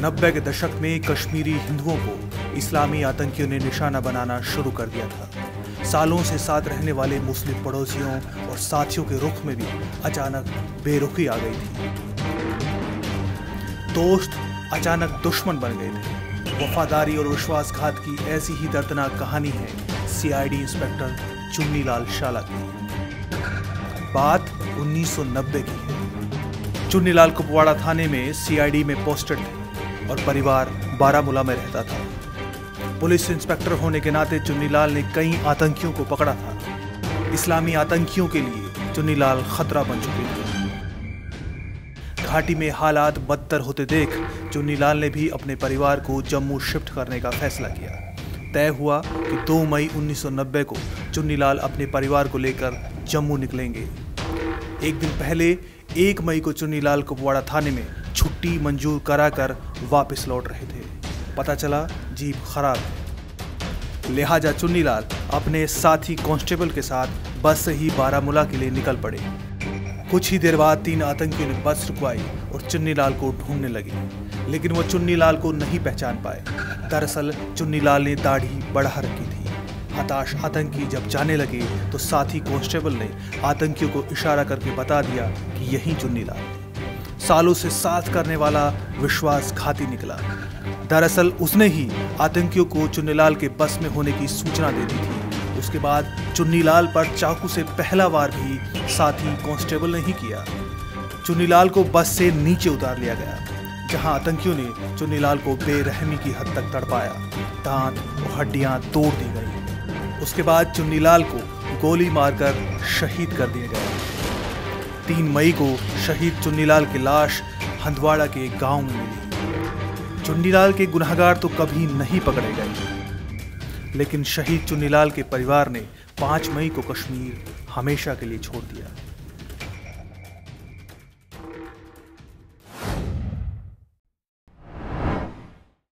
नब्बे के दशक में कश्मीरी हिंदुओं को इस्लामी आतंकियों ने निशाना बनाना शुरू कर दिया था। सालों से साथ रहने वाले मुस्लिम पड़ोसियों और साथियों के रुख में भी अचानक बेरुखी आ गई थी। दोस्त अचानक दुश्मन बन गए थे। वफादारी और विश्वासघात की ऐसी ही दर्दनाक कहानी है सीआईडी इंस्पेक्टर चुन्नीलाल शाला की। बात 1990 की है। चुन्नीलाल कुपवाड़ा थाने में सीआईडी में पोस्टेड थे। और परिवार बारामूला में रहता था। पुलिस इंस्पेक्टर होने के नाते चुन्नीलाल ने कई आतंकियों को पकड़ा था। इस्लामी आतंकियों के लिए चुन्नीलाल खतरा बन चुके थे। घाटी में हालात बदतर होते देख चुन्नीलाल ने भी अपने परिवार को जम्मू शिफ्ट करने का फैसला किया। तय हुआ कि 2 मई 1990 को चुन्नीलाल अपने परिवार को लेकर जम्मू निकलेंगे। एक दिन पहले, एक मई को चुन्नीलाल कुपवाड़ा थाने में छुट्टी मंजूर कराकर वापस लौट रहे थे। पता चला जीप खराब। है लिहाजा चुन्नीलाल अपने साथी कांस्टेबल के साथ बस से ही बारामूला के लिए निकल पड़े। कुछ ही देर बाद तीन आतंकियों ने बस रुकवाई और चुन्नीलाल को ढूँढने लगे, लेकिन वो चुन्नीलाल को नहीं पहचान पाए। दरअसल चुन्नीलाल ने दाढ़ी बढ़ा रखी थी। हताश आतंकी जब जाने लगे तो साथी कांस्टेबल ने आतंकियों को इशारा करके बता दिया कि यही चुन्नीलाल सालों से साथ करने वाला विश्वासघाती निकला। दरअसल उसने ही आतंकियों को चुन्नीलाल के बस में होने की सूचना दे दी थी। उसके बाद चुन्नीलाल पर चाकू से पहला वार भी साथी कांस्टेबल ने ही किया। चुन्नीलाल को बस से नीचे उतार लिया गया, जहाँ आतंकियों ने चुन्नीलाल को बेरहमी की हद तक तड़पाया। दांत और हड्डियाँ तोड़ दी गई। उसके बाद चुन्नीलाल को गोली मारकर शहीद कर दिया गया। तीन मई को शहीद चुन्नीलाल की लाश हंदवाड़ा के गाँव में मिली। चुन्नीलाल के गुनाहगार तो कभी नहीं पकड़े गए। लेकिन शहीद चुन्नीलाल के परिवार ने पाँच मई को कश्मीर हमेशा के लिए छोड़ दिया।